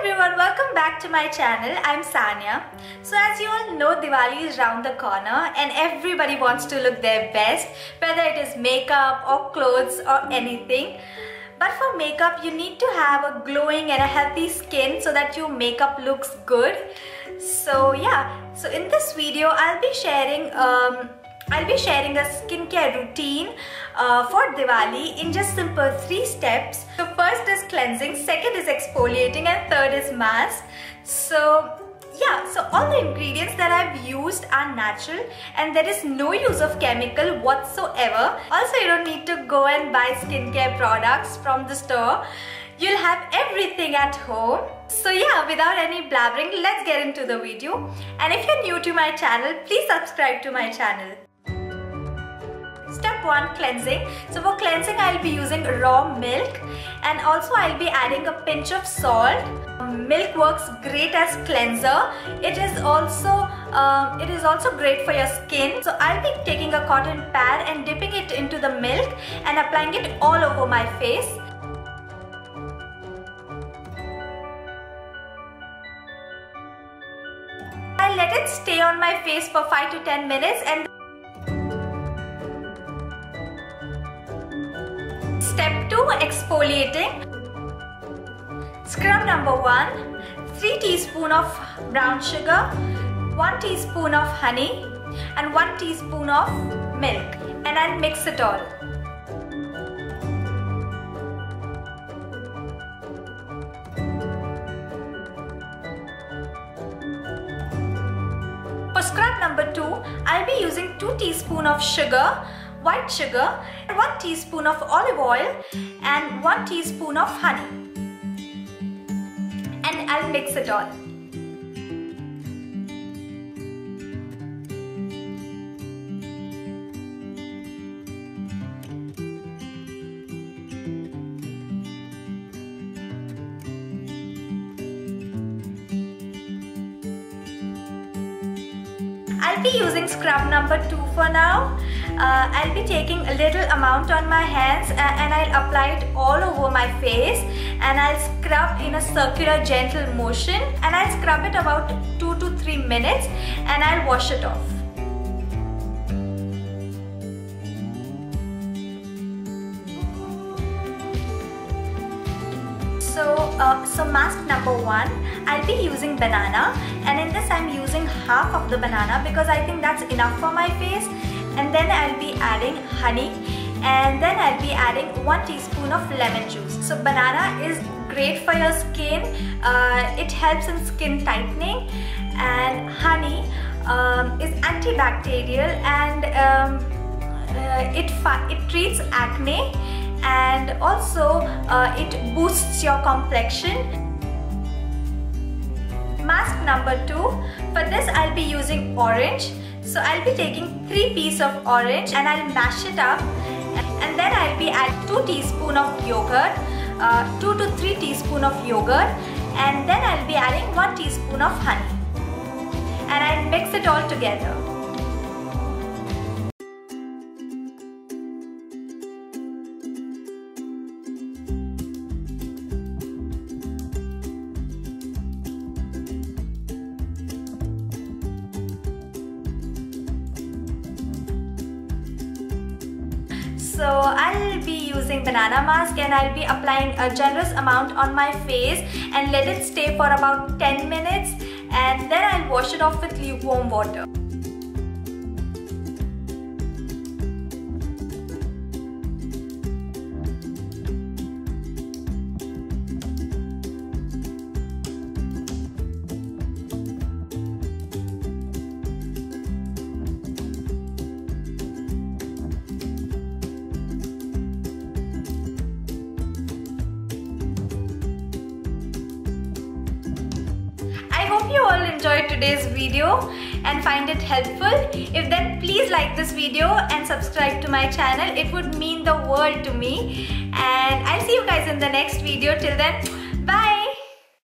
everyone, welcome back to my channel. I'm Saniya. So as you all know, Diwali is round the corner and everybody wants to look their best, whether it is makeup or clothes or anything. But for makeup, you need to have a glowing and a healthy skin so that your makeup looks good. So yeah, so in this video, I'll be sharing um, I'll be sharing a skincare routine uh, for Diwali in just simple three steps. So first is cleansing, second is exfoliating and third is mask. So yeah, so all the ingredients that I've used are natural and there is no use of chemical whatsoever. Also you don't need to go and buy skincare products from the store. You'll have everything at home. So yeah, without any blabbering, let's get into the video. And if you're new to my channel, please subscribe to my channel. Step 1 cleansing. So for cleansing I'll be using raw milk and also I'll be adding a pinch of salt. Milk works great as cleanser. It is also um, it is also great for your skin. So I'll be taking a cotton pad and dipping it into the milk and applying it all over my face. I'll let it stay on my face for 5 to 10 minutes and Step 2 exfoliating. Scrub number 1 3 teaspoon of brown sugar, 1 teaspoon of honey and 1 teaspoon of milk and I'll mix it all. For scrub number 2, I'll be using 2 teaspoon of sugar, white sugar, 1 teaspoon of olive oil and 1 teaspoon of honey. And I'll mix it all. I'll be using scrub number 2 for now. Uh, I'll be taking a little amount on my hands and I'll apply it all over my face and I'll scrub in a circular gentle motion and I'll scrub it about 2 to 3 minutes and I'll wash it off. So, uh, so mask number one, I'll be using banana. And in this I'm using half of the banana because I think that's enough for my face. And then I'll be adding honey. And then I'll be adding 1 teaspoon of lemon juice. So banana is great for your skin, uh, it helps in skin tightening. And honey um, is antibacterial and um, uh, it, it treats acne and also uh, it boosts your complexion. Mask number 2, for this I'll be using orange. So I'll be taking 3 pieces of orange and I'll mash it up and then I'll be add 2 teaspoon of yogurt, uh, 2 to 3 teaspoon of yogurt and then I'll be adding 1 teaspoon of honey and I'll mix it all together. So I'll be using banana mask and I'll be applying a generous amount on my face and let it stay for about 10 minutes and then I'll wash it off with lukewarm water. Enjoyed today's video and find it helpful. If then please like this video and subscribe to my channel. It would mean the world to me. And I'll see you guys in the next video. Till then, bye.